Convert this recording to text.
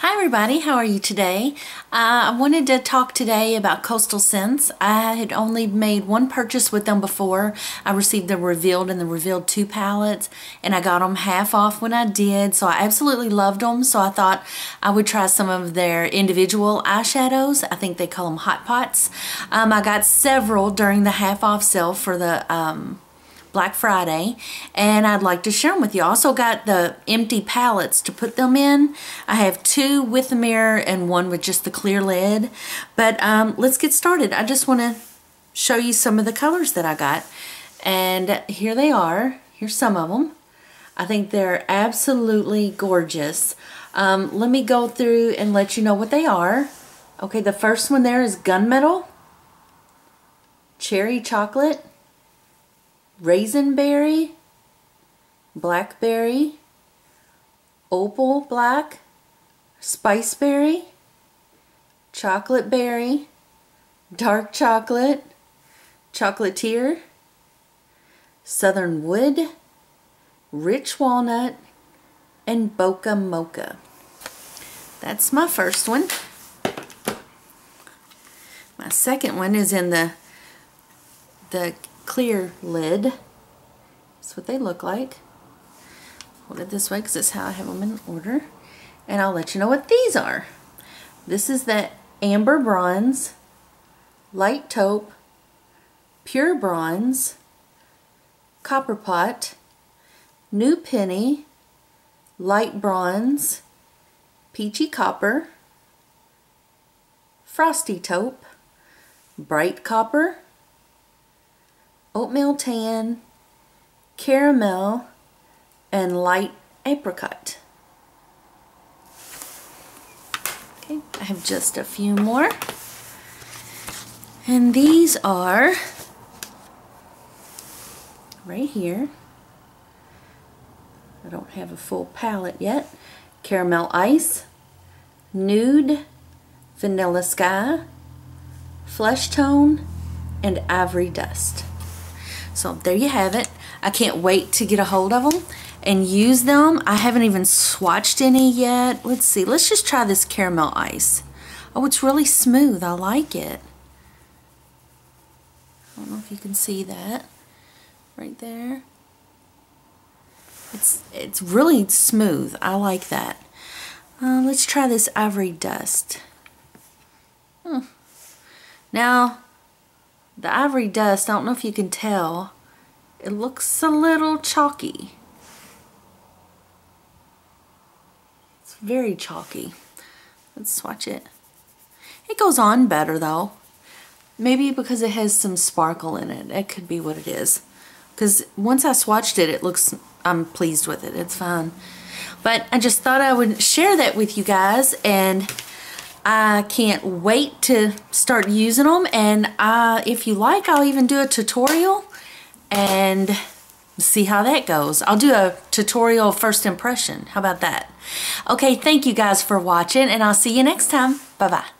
Hi everybody, how are you today? Uh, I wanted to talk today about Coastal Scents. I had only made one purchase with them before. I received the Revealed and the Revealed 2 palettes and I got them half off when I did so I absolutely loved them so I thought I would try some of their individual eyeshadows. I think they call them Hot Pots. Um, I got several during the half off sale for the um, Black Friday and I'd like to share them with you. I also got the empty palettes to put them in. I have two with the mirror and one with just the clear lid. But um, let's get started. I just want to show you some of the colors that I got. And here they are. Here's some of them. I think they're absolutely gorgeous. Um, let me go through and let you know what they are. Okay, the first one there is Gunmetal, Cherry Chocolate, raisinberry, blackberry, opal black, spiceberry, chocolate berry, dark chocolate, chocolatier, southern wood, rich walnut, and Boca mocha. That's my first one. My second one is in the the clear lid. That's what they look like. Hold it this way because that's how I have them in order. And I'll let you know what these are. This is the Amber Bronze, Light Taupe, Pure Bronze, Copper Pot, New Penny, Light Bronze, Peachy Copper, Frosty Taupe, Bright Copper, oatmeal tan, caramel, and light apricot. Okay, I have just a few more. And these are right here. I don't have a full palette yet. Caramel Ice, Nude, Vanilla Sky, Flesh Tone, and Ivory Dust. So there you have it. I can't wait to get a hold of them and use them. I haven't even swatched any yet. Let's see. Let's just try this caramel ice. Oh, it's really smooth. I like it. I don't know if you can see that right there. It's, it's really smooth. I like that. Uh, let's try this ivory dust. Hmm. Now, the ivory dust, I don't know if you can tell, it looks a little chalky. It's very chalky. Let's swatch it. It goes on better though. Maybe because it has some sparkle in it. It could be what it is. Because once I swatched it, it looks, I'm pleased with it. It's fine. But I just thought I would share that with you guys and I can't wait to start using them and uh, if you like I'll even do a tutorial and see how that goes. I'll do a tutorial first impression. How about that? Okay, thank you guys for watching and I'll see you next time. Bye-bye.